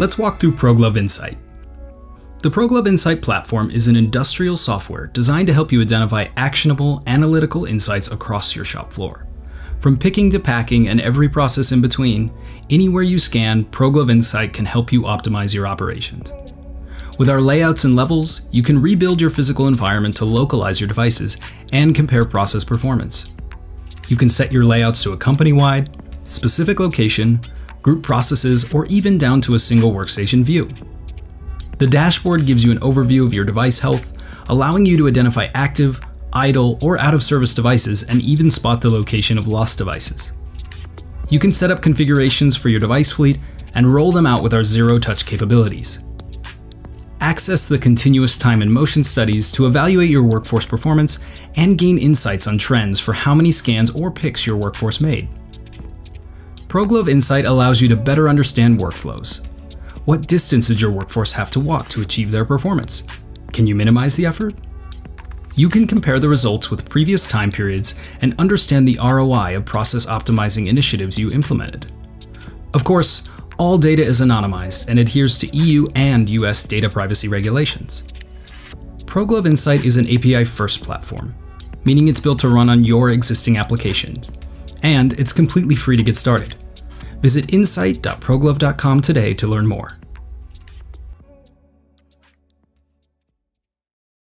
let's walk through ProGlove Insight. The ProGlove Insight platform is an industrial software designed to help you identify actionable, analytical insights across your shop floor. From picking to packing and every process in between, anywhere you scan, ProGlove Insight can help you optimize your operations. With our layouts and levels, you can rebuild your physical environment to localize your devices and compare process performance. You can set your layouts to a company-wide, specific location, group processes, or even down to a single workstation view. The dashboard gives you an overview of your device health, allowing you to identify active, idle, or out of service devices and even spot the location of lost devices. You can set up configurations for your device fleet and roll them out with our zero touch capabilities. Access the continuous time and motion studies to evaluate your workforce performance and gain insights on trends for how many scans or picks your workforce made. ProGlove Insight allows you to better understand workflows, what distance did your workforce have to walk to achieve their performance? Can you minimize the effort? You can compare the results with previous time periods and understand the ROI of process optimizing initiatives you implemented. Of course, all data is anonymized and adheres to EU and US data privacy regulations. ProGlove Insight is an API first platform, meaning it's built to run on your existing applications, and it's completely free to get started. Visit insight.proglove.com today to learn more.